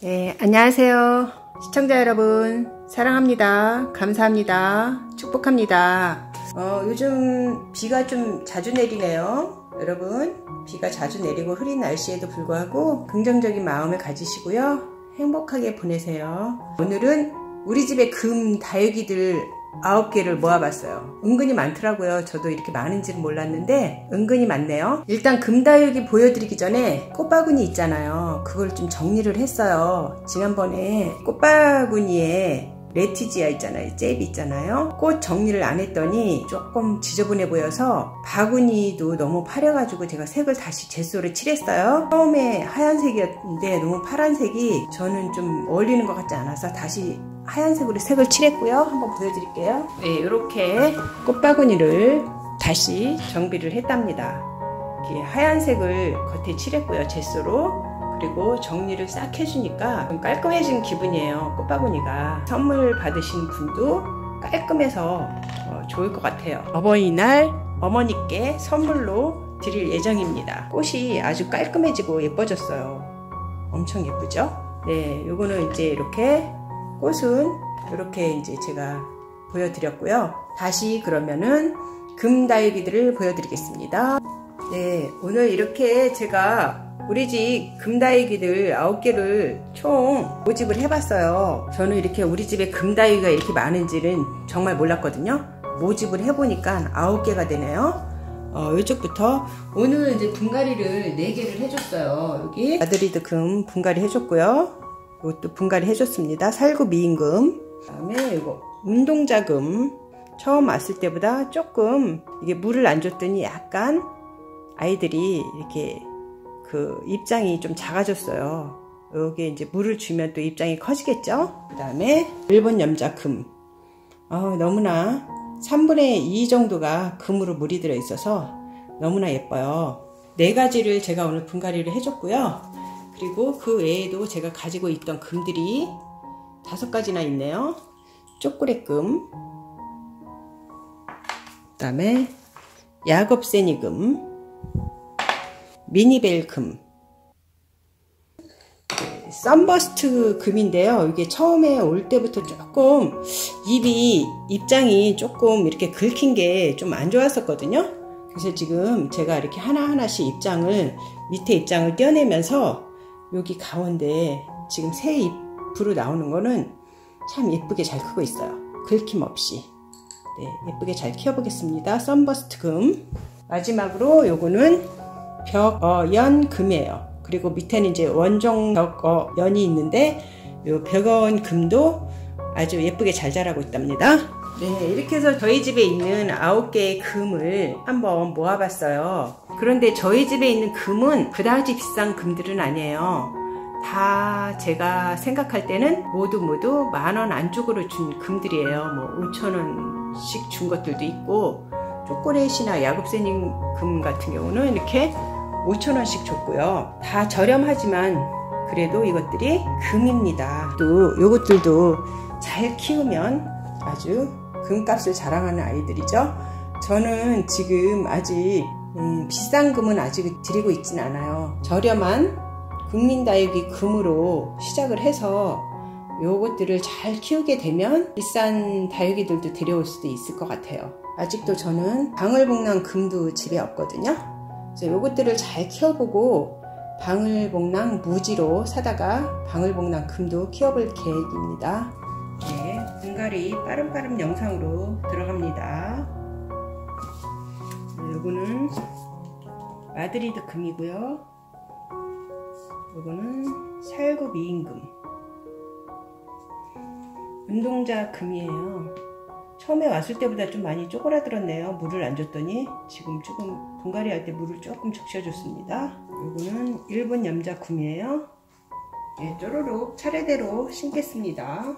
네, 안녕하세요. 시청자 여러분, 사랑합니다. 감사합니다. 축복합니다. 어, 요즘 비가 좀 자주 내리네요. 여러분, 비가 자주 내리고 흐린 날씨에도 불구하고 긍정적인 마음을 가지시고요. 행복하게 보내세요. 오늘은 우리 집에 금 다육이들 아홉 개를 모아봤어요. 은근히 많더라고요. 저도 이렇게 많은지는 몰랐는데 은근히 많네요. 일단 금다육이 보여드리기 전에 꽃바구니 있잖아요. 그걸 좀 정리를 했어요. 지난번에 꽃바구니에 레티지아 있잖아요. 잽이 있잖아요. 꽃 정리를 안 했더니 조금 지저분해 보여서 바구니도 너무 파려가지고 제가 색을 다시 젯소를 칠했어요. 처음에 하얀색이었는데 너무 파란색이 저는 좀 어울리는 것 같지 않아서 다시 하얀색으로 색을 칠했고요. 한번 보여드릴게요. 네, 이렇게 꽃바구니를 다시 정비를 했답니다. 이렇게 하얀색을 겉에 칠했고요. 젯소로. 그리고 정리를 싹 해주니까 좀 깔끔해진 기분이에요. 꽃바구니가. 선물 받으신 분도 깔끔해서 어, 좋을 것 같아요. 어버이날 어머니께 선물로 드릴 예정입니다. 꽃이 아주 깔끔해지고 예뻐졌어요. 엄청 예쁘죠? 네, 요거는 이제 이렇게 꽃은 이렇게 이제 제가 보여드렸고요. 다시 그러면은 금다육이들을 보여드리겠습니다. 네, 오늘 이렇게 제가 우리 집 금다육이들 9개를 총 모집을 해봤어요. 저는 이렇게 우리 집에 금다육이가 이렇게 많은지는 정말 몰랐거든요. 모집을 해보니까 9개가 되네요. 어, 이쪽부터 오늘 이제 분갈이를 4개를 해줬어요. 여기 아드리드 금 분갈이 해줬고요. 이것도 분갈이 해줬습니다. 살구 미인금. 그 다음에 이거 운동자금. 처음 왔을 때보다 조금 이게 물을 안 줬더니 약간 아이들이 이렇게 그 입장이 좀 작아졌어요. 여기에 이제 물을 주면 또 입장이 커지겠죠? 그 다음에 일본 염자금. 어, 너무나 3분의 2 정도가 금으로 물이 들어 있어서 너무나 예뻐요. 네 가지를 제가 오늘 분갈이를 해줬고요. 그리고 그 외에도 제가 가지고 있던 금들이 다섯 가지나 있네요. 쪼꾸레금, 그 다음에 야곱세니금, 미니벨금, 썬버스트 금인데요. 이게 처음에 올 때부터 조금 입이 입장이 조금 이렇게 긁힌 게 좀 안 좋았었거든요. 그래서 지금 제가 이렇게 하나하나씩 입장을 밑에 입장을 떼어내면서 여기 가운데 지금 새 잎으로 나오는 거는 참 예쁘게 잘 크고 있어요. 긁힘 없이. 네, 예쁘게 잘 키워보겠습니다. 썬버스트 금. 마지막으로 요거는 벽어연 금이에요. 그리고 밑에는 이제 원종 벽어연이 있는데 요 벽어연 금도 아주 예쁘게 잘 자라고 있답니다. 네, 이렇게 해서 저희 집에 있는 9개의 금을 한번 모아봤어요. 그런데 저희 집에 있는 금은 그다지 비싼 금들은 아니에요. 다 제가 생각할 때는 모두 모두 만 원 안쪽으로 준 금들이에요. 뭐 5천 원씩 준 것들도 있고 초콜릿이나 야곱새님 금 같은 경우는 이렇게 5천 원씩 줬고요. 다 저렴하지만 그래도 이것들이 금입니다. 또 이것들도 잘 키우면 아주 금값을 자랑하는 아이들이죠. 저는 지금 아직 음, 비싼 금은 아직 드리고 있진 않아요. 저렴한 국민다육이 금으로 시작을 해서 요것들을 잘 키우게 되면 비싼 다육이들도 데려올 수도 있을 것 같아요. 아직도 저는 방울복랑 금도 집에 없거든요. 그래서 요것들을 잘 키워보고 방울복랑 무지로 사다가 방울복랑 금도 키워볼 계획입니다. 네, 분갈이 빠름빠름 영상으로 들어갑니다. 네, 요거는 마드리드 금이고요. 요거는 살구 미인금. 운동자 금이에요. 처음에 왔을 때보다 좀 많이 쪼그라들었네요. 물을 안 줬더니 지금 조금 분갈이 할 때 물을 조금 적셔줬습니다. 요거는 일본 염자 금이에요. 네, 쪼르륵 차례대로 심겠습니다.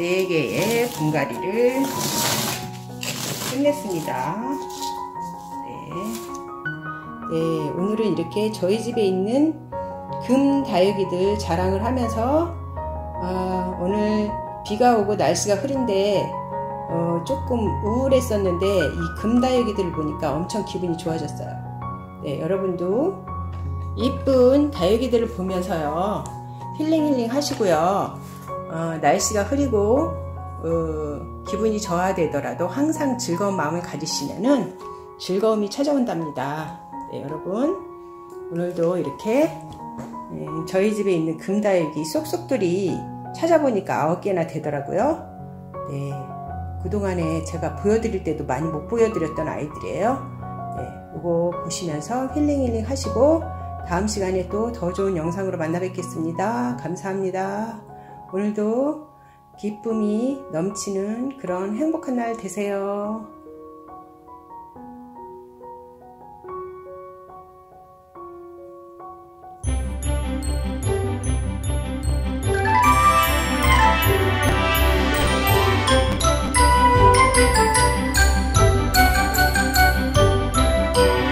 4개의 분갈이를 끝냈습니다. 네. 네, 오늘은 이렇게 저희 집에 있는 금 다육이들 자랑을 하면서 아, 오늘 비가 오고 날씨가 흐린데 어, 조금 우울했었는데 이 금다육이들을 보니까 엄청 기분이 좋아졌어요. 네, 여러분도 이쁜 다육이들을 보면서요 힐링 힐링 하시고요. 어, 날씨가 흐리고 어, 기분이 저하되더라도 항상 즐거운 마음을 가지시면은 즐거움이 찾아온답니다. 네, 여러분 오늘도 이렇게 네, 저희 집에 있는 금다육이 쏙쏙들이 찾아보니까 아홉 개나 되더라고요. 네, 그동안에 제가 보여드릴 때도 많이 못 보여드렸던 아이들이에요. 네, 이거 보시면서 힐링 힐링 하시고 다음 시간에 또 더 좋은 영상으로 만나 뵙겠습니다. 감사합니다. 오늘도 기쁨이 넘치는 그런 행복한 날 되세요.